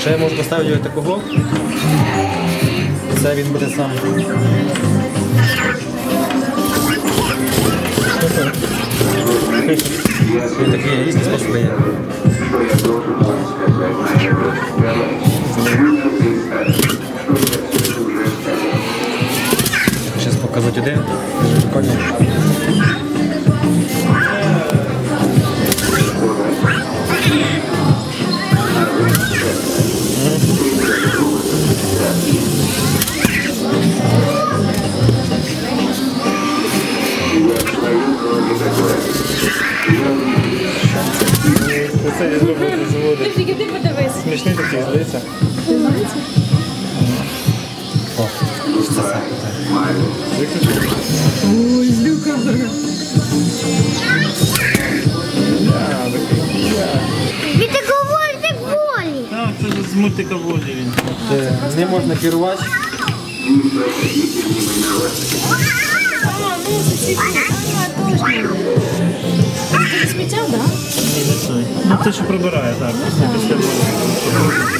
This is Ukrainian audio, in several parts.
Ще я можу поставити його такого. Це він буде сам. Такий різні способи є. Показати один. Прикольно. Це я зроблю заводи. Тільки ти подивись. Смішний такий, здається. Ой, злюка. А, такий. Він так говорить, як волі. А, це ж з мультика Волі він. Не можна керувати. А, ну це. Ти сміття, так? Ні, не той. Ну це що прибирає, так. Після Волі.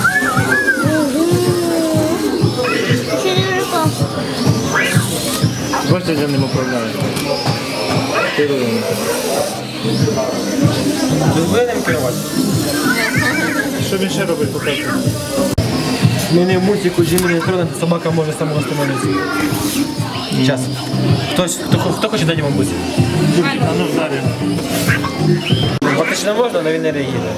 Бачите, я ним управляю. Ви буде ним керувати? Що він ще робить покажу? Мене в мультику Джиммі Нейтрона собака може самоостановитися. Час. Хтось, хто, хто хоче дати вам бути? А ну вдарив. Фактично можна, але він не реагує.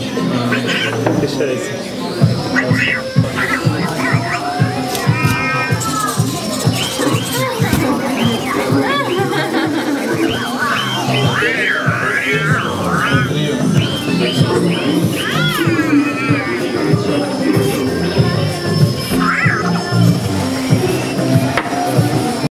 Yeah.